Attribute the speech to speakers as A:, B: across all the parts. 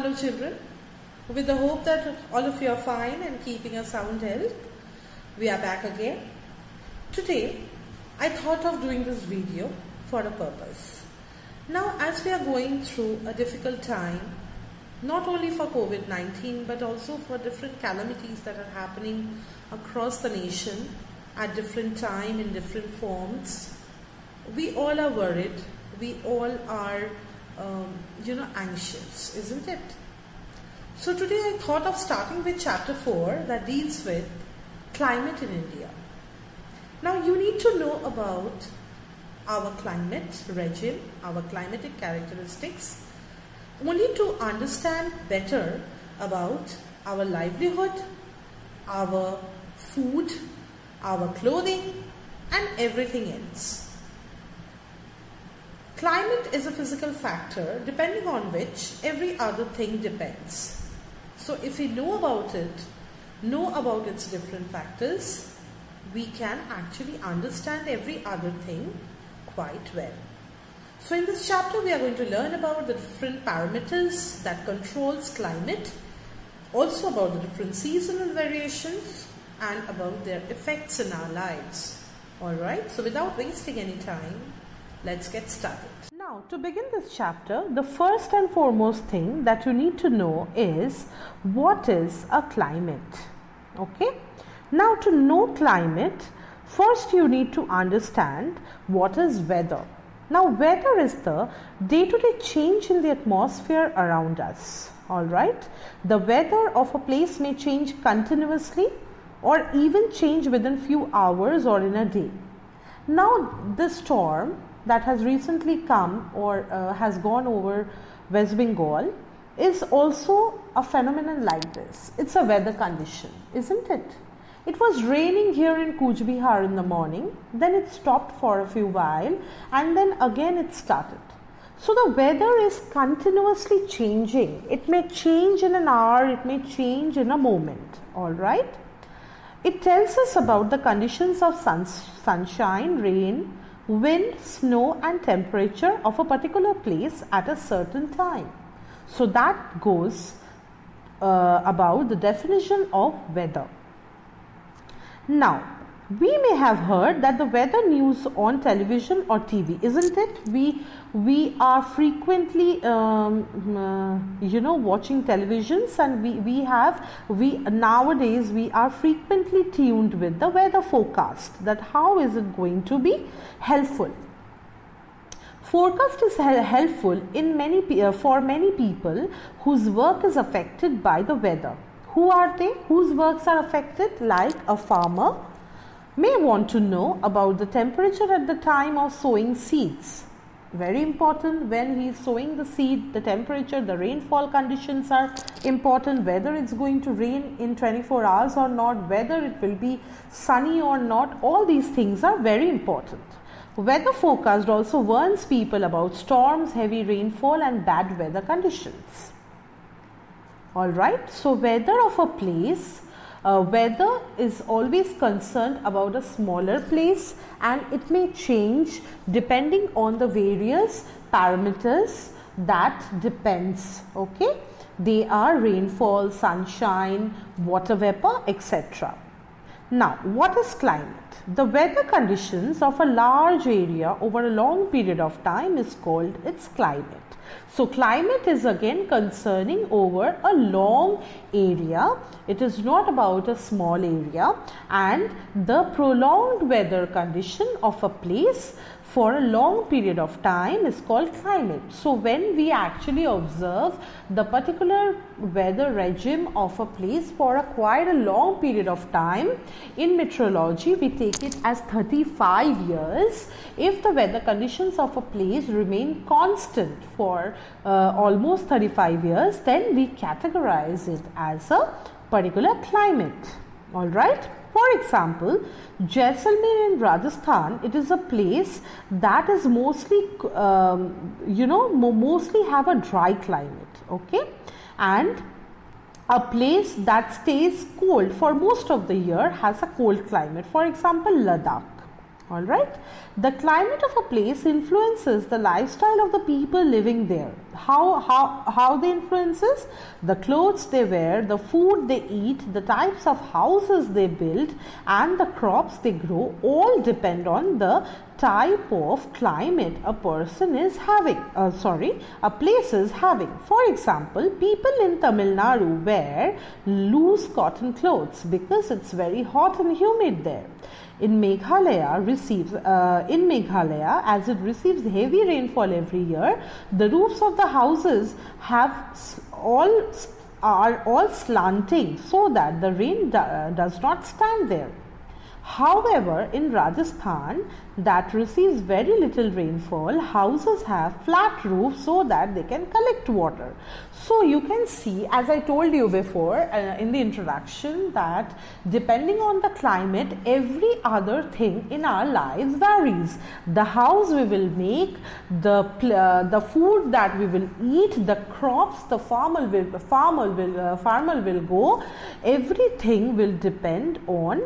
A: Hello children. With the hope that all of you are fine and keeping a sound health, we are back again. Today, I thought of doing this video for a purpose. Now, as we are going through a difficult time, not only for COVID-19, but also for different calamities that are happening across the nation at different time in different forms, we all are worried. We all are um, you know, anxious, isn't it? So today I thought of starting with chapter 4 that deals with climate in India. Now you need to know about our climate regime, our climatic characteristics, only to understand better about our livelihood, our food, our clothing and everything else. Climate is a physical factor depending on which every other thing depends. So if we know about it, know about its different factors, we can actually understand every other thing quite well. So in this chapter we are going to learn about the different parameters that controls climate, also about the different seasonal variations and about their effects in our lives. Alright, so without wasting any time, Let's get started. Now, to begin this chapter, the first and foremost thing that you need to know is what is a climate. Okay? Now, to know climate, first you need to understand what is weather. Now, weather is the day to day change in the atmosphere around us. Alright? The weather of a place may change continuously or even change within few hours or in a day. Now, the storm that has recently come or uh, has gone over West Bengal is also a phenomenon like this. It's a weather condition, isn't it? It was raining here in Cooch Behar in the morning, then it stopped for a few while and then again it started. So the weather is continuously changing. It may change in an hour, it may change in a moment, all right? It tells us about the conditions of sun, sunshine, rain, wind, snow and temperature of a particular place at a certain time. So that goes uh, about the definition of weather. Now, we may have heard that the weather news on television or TV, isn't it? We we are frequently, um, uh, you know, watching televisions, and we we have we nowadays we are frequently tuned with the weather forecast. That how is it going to be helpful? Forecast is helpful in many uh, for many people whose work is affected by the weather. Who are they? Whose works are affected? Like a farmer may want to know about the temperature at the time of sowing seeds. Very important when he is sowing the seed, the temperature, the rainfall conditions are important, whether it's going to rain in 24 hours or not, whether it will be sunny or not, all these things are very important. Weather forecast also warns people about storms, heavy rainfall and bad weather conditions. Alright, so weather of a place uh, weather is always concerned about a smaller place and it may change depending on the various parameters that depends okay? They are rainfall sunshine water vapor etc now what is climate the weather conditions of a large area over a long period of time is called its climate so climate is again concerning over a long area. It is not about a small area and the prolonged weather condition of a place for a long period of time is called climate. So when we actually observe the particular weather regime of a place for a quite a long period of time in meteorology we take it as 35 years if the weather conditions of a place remain constant for uh, almost 35 years then we categorize it as a particular climate all right for example, Jaisalmer in Rajasthan, it is a place that is mostly, um, you know, mostly have a dry climate, okay? And a place that stays cold for most of the year has a cold climate. For example, Ladakh. All right. The climate of a place influences the lifestyle of the people living there. How how how they influences? The clothes they wear the food they eat the types of houses they build and the crops they grow all depend on the type of climate a person is having uh, sorry a place is having. For example people in tamil nadu wear loose cotton clothes because it's very hot and humid there in Meghalaya receives uh, in Meghalaya as it receives heavy rainfall every year the roofs of the houses have all are all slanting so that the rain do, uh, does not stand there However, in Rajasthan that receives very little rainfall, houses have flat roofs so that they can collect water. So you can see as I told you before uh, in the introduction that depending on the climate every other thing in our lives varies. The house we will make, the uh, the food that we will eat, the crops the farmer will farmer will uh, farmer will go, everything will depend on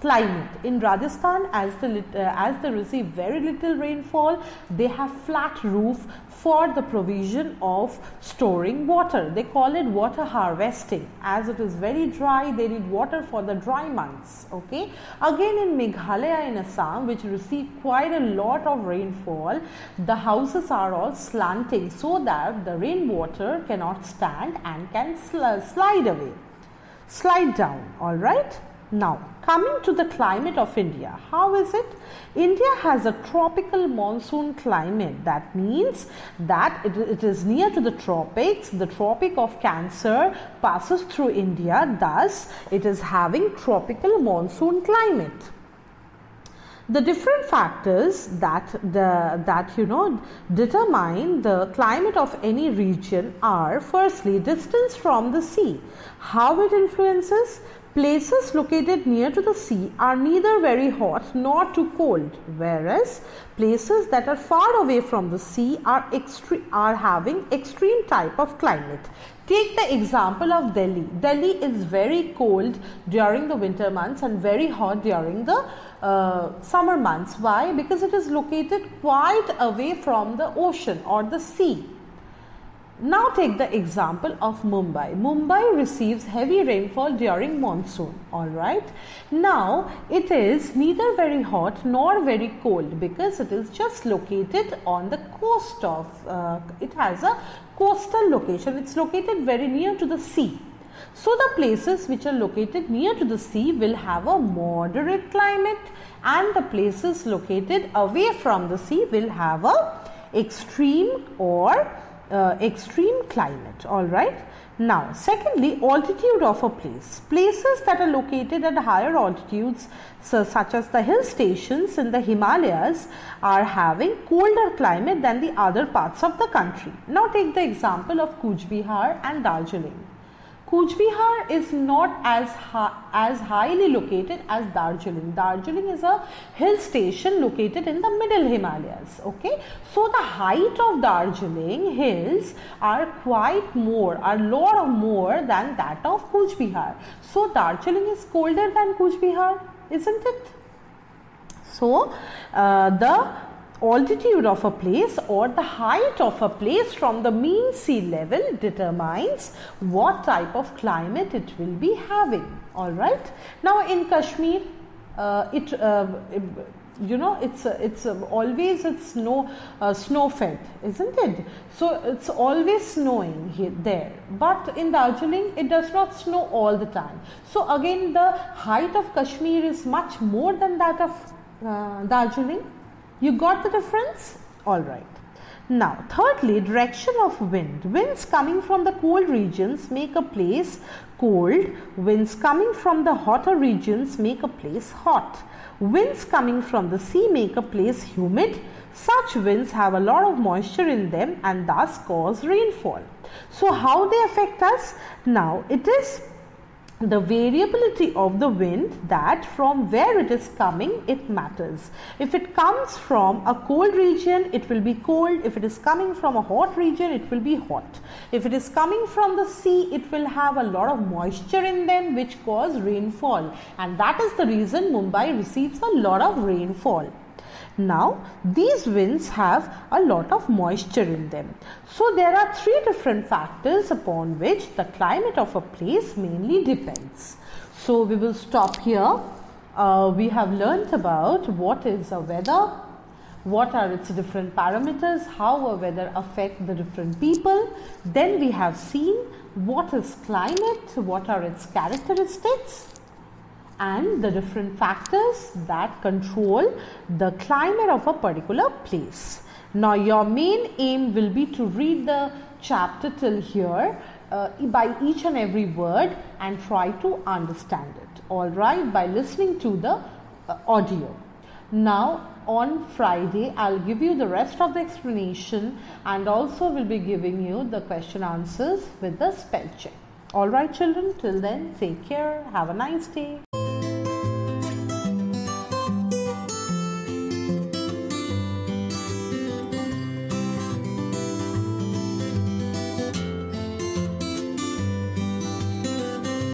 A: climate. In Rajasthan as the uh, as they receive very little rainfall they have flat roof for the provision of storing water. They call it water harvesting. As it is very dry they need water for the dry months okay? Again in Meghalaya in Assam which receive quite a lot of rainfall the houses are all slanting so that the rainwater cannot stand and can sl slide away. Slide down all right now, coming to the climate of India, how is it? India has a tropical monsoon climate. That means that it, it is near to the tropics. The Tropic of Cancer passes through India, thus, it is having tropical monsoon climate the different factors that the, that you know determine the climate of any region are firstly distance from the sea how it influences Places located near to the sea are neither very hot nor too cold, whereas places that are far away from the sea are, extre- are having extreme type of climate. Take the example of Delhi. Delhi is very cold during the winter months and very hot during the uh, summer months. Why? Because it is located quite away from the ocean or the sea. Now take the example of Mumbai. Mumbai receives heavy rainfall during monsoon. Alright. Now it is neither very hot nor very cold because it is just located on the coast of, uh, it has a coastal location. It's located very near to the sea. So the places which are located near to the sea will have a moderate climate and the places located away from the sea will have a extreme or uh, extreme climate all right? Now secondly altitude of a place. Places that are located at higher altitudes so such as the hill stations in the himalayas are having colder climate than the other parts of the country. Now take the example of Cooch Behar and Darjeeling Cooch Behar is not as, as highly located as Darjeeling. Darjeeling is a hill station located in the middle Himalayas. Okay, so the height of Darjeeling hills are quite more, are lot more than that of Cooch Behar. So Darjeeling is colder than Cooch Behar, isn't it? So uh, the altitude of a place or the height of a place from the mean sea level determines what type of climate it will be having. All right? Now in kashmir uh, it uh, you know it's uh, it's always it's snow uh, snow fed isn't it? So it's always snowing here there. But in darjeeling it does not snow all the time. So again the height of kashmir is much more than that of uh, darjeeling you got the difference? Alright. Now, thirdly, direction of wind. Winds coming from the cold regions make a place cold. Winds coming from the hotter regions make a place hot. Winds coming from the sea make a place humid. Such winds have a lot of moisture in them and thus cause rainfall. So, how they affect us? Now, it is the variability of the wind that from where it is coming it matters. If it comes from a cold region it will be cold. If it is coming from a hot region it will be hot. If it is coming from the sea it will have a lot of moisture in them which cause rainfall. And that is the reason mumbai receives a lot of rainfall now, these winds have a lot of moisture in them. So, there are three different factors upon which the climate of a place mainly depends. So, we will stop here. Uh, we have learnt about what is a weather, what are its different parameters, how a weather affect the different people. Then we have seen what is climate, what are its characteristics and the different factors that control the climate of a particular place. Now your main aim will be to read the chapter till here uh, by each and every word and try to understand it alright by listening to the uh, audio. Now on Friday I'll give you the rest of the explanation and also will be giving you the question answers with the spell check. Alright children till then take care have a nice day.